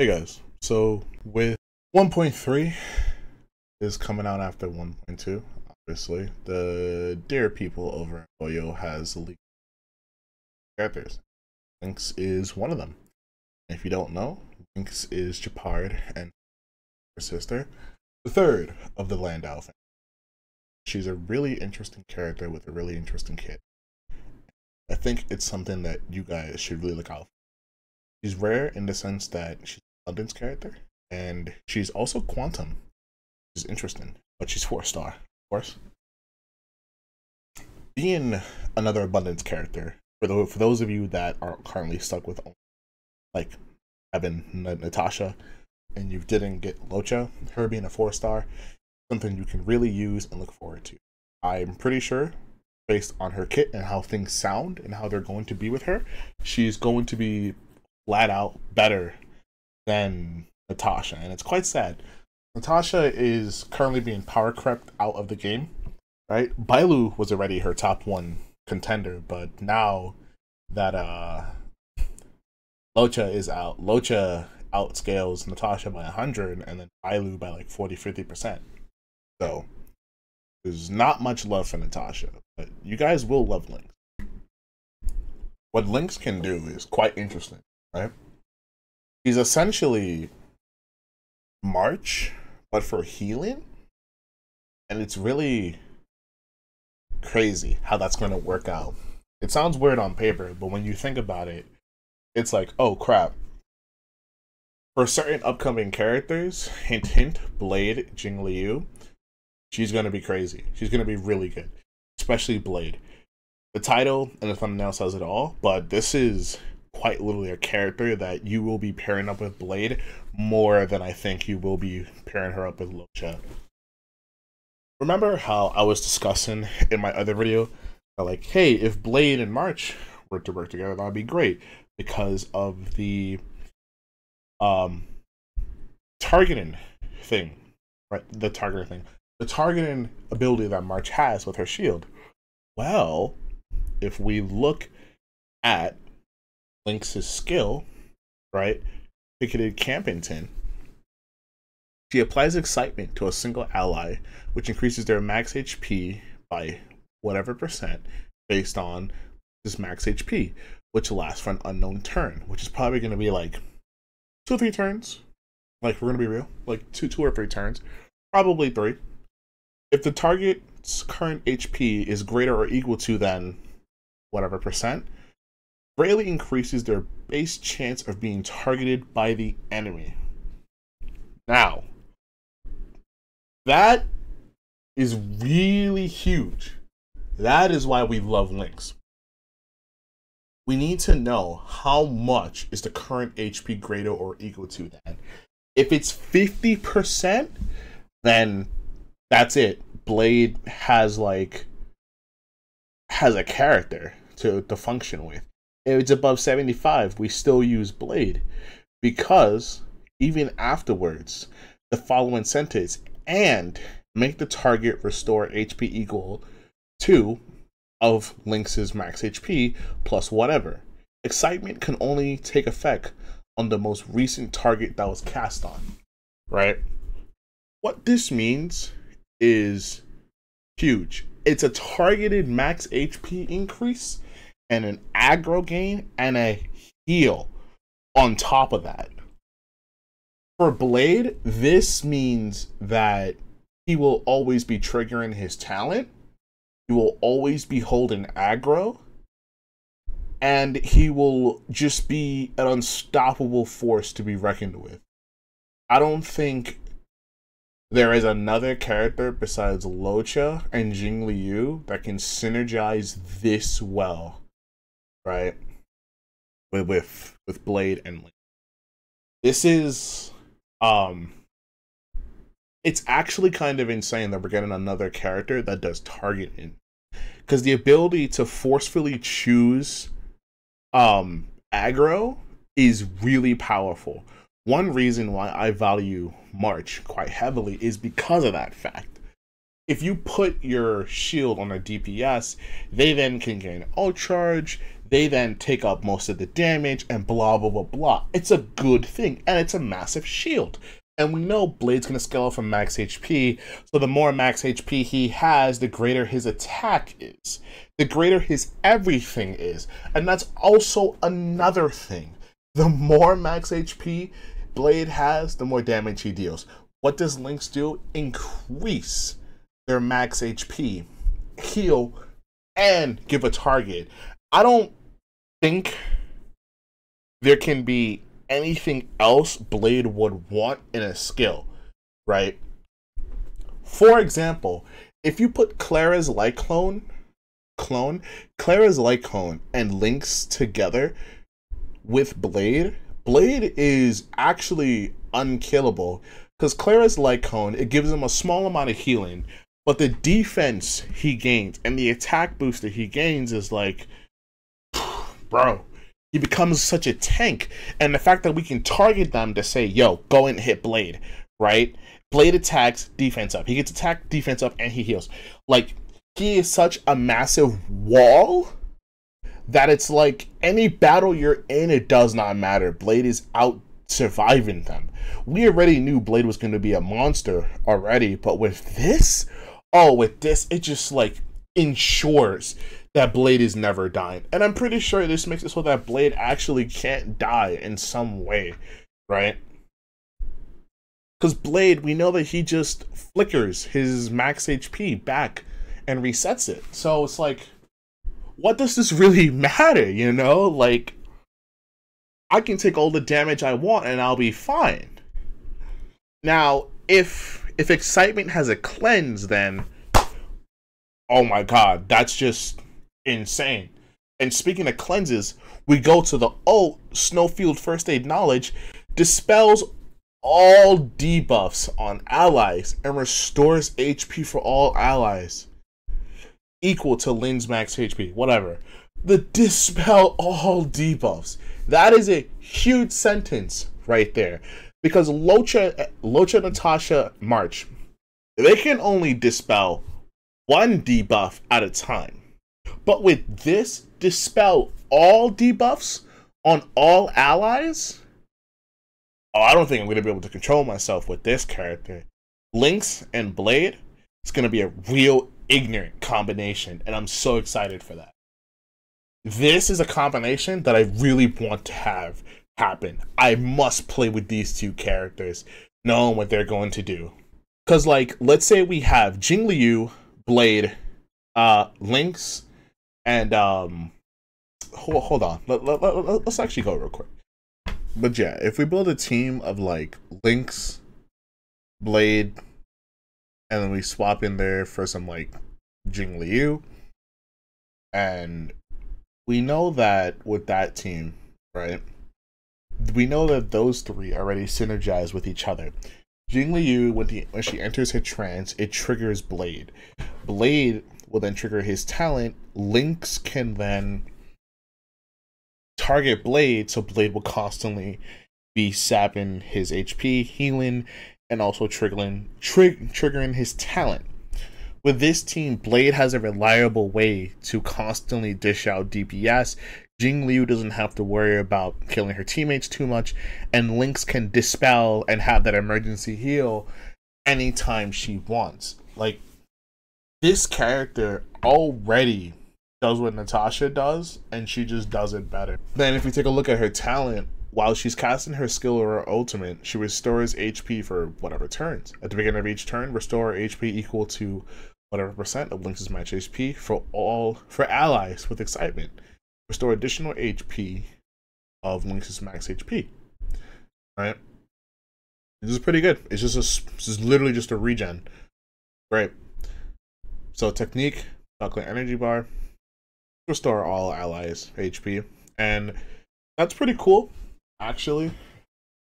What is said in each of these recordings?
Hey guys, so with 1.3 is coming out after 1.2, obviously, the dear people over at Hoyo has leaked characters. Lynx is one of them. If you don't know, Lynx is Gepard and her sister, the third of the Landau family. She's a really interesting character with a really interesting kit. I think it's something that you guys should really look out for. She's rare in the sense that she's Abundance character, and she's also Quantum, which is interesting, but she's four star, of course. Being another Abundance character, for, the, for those of you that are currently stuck with like Evan, N- Natasha, and you didn't get Luocha, her being a four star, something you can really use and look forward to. I'm pretty sure, based on her kit and how things sound and how they're going to be with her, she's going to be flat out better than Natasha, and it's quite sad. Natasha is currently being power crept out of the game, right? Bailu was already her top one contender, but now that uh Luocha is out, Luocha outscales Natasha by 100 and then Bailu by like 40 50%. So there's not much love for Natasha, but you guys will love Lynx. What Lynx can do is quite interesting, right? He's essentially March, but for healing. And it's really crazy how that's going to work out. It sounds weird on paper, but when you think about it, it's like, oh crap. For certain upcoming characters, hint hint, Blade, Jing Liu, she's going to be crazy. She's going to be really good, especially Blade. The title and the thumbnail says it all, but this is quite literally a character that you will be pairing up with Blade more than I think you will be pairing her up with Luocha. Remember how I was discussing in my other video, like, hey, if Blade and March were to work together, that'd be great because of the um targeting thing, right? The targeting thing, the targeting ability that March has with her shield. Well, if we look at Lynx's skill, right? Picketed Campington. She applies excitement to a single ally, which increases their max HP by whatever percent based on this max HP, which lasts for an unknown turn, which is probably going to be like two or three turns. Like, we're going to be real, like two, two or three turns, probably three. If the target's current HP is greater or equal to than whatever percent, greatly increases their base chance of being targeted by the enemy. Now, that is really huge. That is why we love Lynx. We need to know how much is the current HP greater or equal to that. If it's 50%, then that's it. Blade has like has a character to, to function with it's above 75, we still use blade because even afterwards, the following sentence and make the target restore HP equal to of Lynx's max HP plus whatever. Excitement can only take effect on the most recent target that was cast on, right? What this means is huge. It's a targeted max HP increase and an aggro gain and a heal on top of that. For Blade, this means that he will always be triggering his talent. He will always be holding aggro. And he will just be an unstoppable force to be reckoned with. I don't think there is another character besides Luocha and Jing Liu that can synergize this well right? With with with Blade and Lynx. This is um it's actually kind of insane that we're getting another character that does targeting. Because the ability to forcefully choose um aggro is really powerful. One reason why I value March quite heavily is because of that fact. If you put your shield on a DPS, they then can gain all charge, they then take up most of the damage and blah blah blah blah. It's a good thing, and it's a massive shield. And we know Blade's gonna scale up from max HP, so the more max HP he has, the greater his attack is. The greater his everything is. And that's also another thing. The more max HP Blade has, the more damage he deals. What does Lynx do? Increase their max HP, heal, and give a target. I don't think there can be anything else Blade would want in a skill, right? For example, if you put Clara's light cone, clone, Clara's light cone, and Lynx together with Blade, Blade is actually unkillable because Clara's light cone it gives him a small amount of healing, but the defense he gains and the attack boost that he gains is like, bro, he becomes such a tank. And the fact that we can target them to say, yo, go and hit Blade, right? Blade attacks, defense up. He gets attack, defense up, and he heals. Like, he is such a massive wall that it's like any battle you're in, it does not matter. Blade is out surviving them. We already knew Blade was going to be a monster already, but with this, oh, with this, it just like ensures that Blade is never dying. And I'm pretty sure this makes it so that Blade actually can't die in some way, right? Because Blade, we know that he just flickers his max HP back and resets it. So it's like, what does this really matter, you know? Like, I can take all the damage I want and I'll be fine. Now, if if excitement has a cleanse, then oh my god, that's just insane. And speaking of cleanses, we go to the oh Snowfield First Aid Knowledge dispels all debuffs on allies and restores HP for all allies equal to Lynx's max HP, whatever. The dispel all debuffs. That is a huge sentence right there. Because Luocha, Luocha, Natasha, March, they can only dispel one debuff at a time. But with this, dispel all debuffs on all allies? Oh, I don't think I'm going to be able to control myself with this character. Lynx and Blade, it's going to be a real ignorant combination, and I'm so excited for that. This is a combination that I really want to have happen. I must play with these two characters, knowing what they're going to do. Because, like, let's say we have Jing Liu, Blade, uh, Lynx, and, um, hold, hold on. Let, let, let, let's actually go real quick. But yeah, if we build a team of, like, Lynx, Blade, and then we swap in there for some, like, Jing Liu, and we know that with that team, right? We know that those three already synergize with each other. Jing Liu, when, the, when she enters her trance, it triggers Blade. Blade will then trigger his talent. Lynx can then target Blade, so Blade will constantly be sapping his HP, healing, and also triggering, trig- triggering his talent. With this team, Blade has a reliable way to constantly dish out DPS. Jing Liu doesn't have to worry about killing her teammates too much, and Lynx can dispel and have that emergency heal anytime she wants. Like, this character already does what Natasha does, and she just does it better. Then, if you take a look at her talent, while she's casting her skill or her ultimate, she restores HP for whatever turns. At the beginning of each turn, restore HP equal to whatever percent of Lynx's match HP for all for allies with excitement. Restore additional HP of Lynx's max HP. Alright. This is pretty good. It's just a, this is literally just a regen. Great. So technique, Knuckling Energy Bar, restore all allies HP. And that's pretty cool, actually.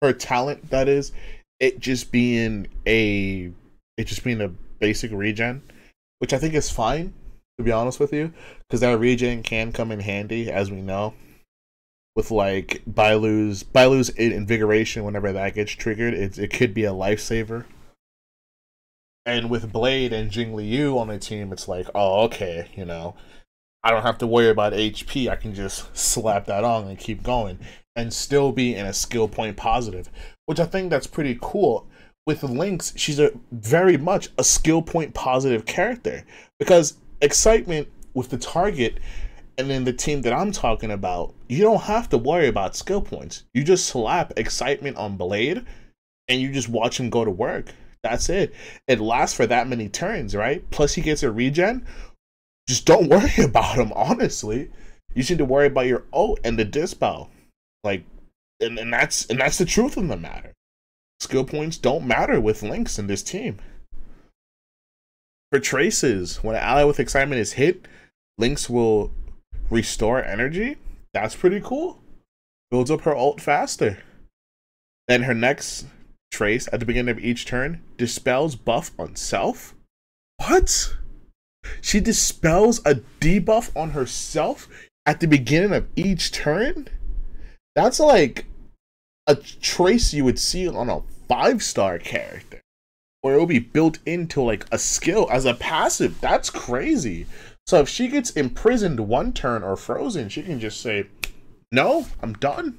Her talent, that is, it just being a it just being a basic regen which I think is fine, to be honest with you, because that regen can come in handy, as we know. With like Bailu's Bailu's invigoration, whenever that gets triggered, it it could be a lifesaver. And with Blade and Jing Liu on the team, it's like, oh, okay, you know, I don't have to worry about HP. I can just slap that on and keep going and still be in a skill point positive, which I think that's pretty cool. With Lynx, she's a very much a skill point positive character because excitement with the target and then the team that I'm talking about, you don't have to worry about skill points. You just slap excitement on Blade and you just watch him go to work. That's it. It lasts for that many turns, right? Plus he gets a regen. Just don't worry about him, honestly. You to worry about your ult and the dispel. Like and, and that's and that's the truth of the matter. Skill points don't matter with Lynx in this team. For traces, when an ally with excitement is hit, Lynx will restore energy. That's pretty cool. Builds up her ult faster. Then her next trace at the beginning of each turn dispels buff on self. What? She dispels a debuff on herself at the beginning of each turn? That's like a trace you would see on a five star character. Or it will be built into like a skill as a passive. That's crazy. So if she gets imprisoned one turn or frozen, she can just say, No, I'm done.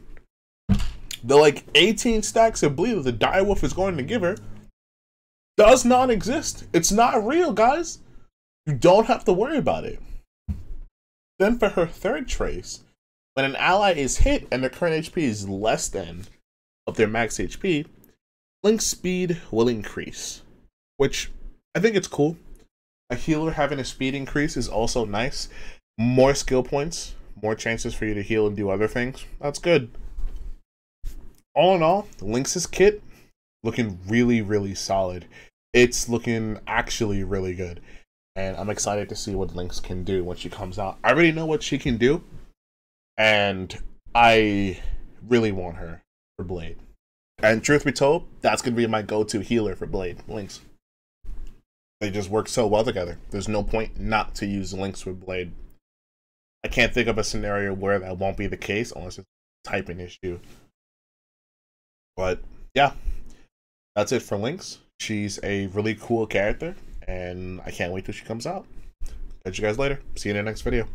The like 18 stacks of bleed that the direwolf is going to give her does not exist. It's not real, guys. You don't have to worry about it. Then for her third trace, when an ally is hit and their current HP is less than of their max HP, Lynx speed will increase. Which I think it's cool a healer having a speed increase is also nice. More skill points, more chances for you to heal and do other things. That's good. All in all, Lynx's kit looking really, really solid. It's looking actually really good. And I'm excited to see what Lynx can do when she comes out. I already know what she can do. And I really want her for Blade. And truth be told, that's going to be my go to healer for Blade, Lynx. They just work so well together. There's no point not to use Lynx with Blade. I can't think of a scenario where that won't be the case unless it's a typing issue. But yeah, that's it for Lynx. She's a really cool character, and I can't wait till she comes out. Catch you guys later. See you in the next video.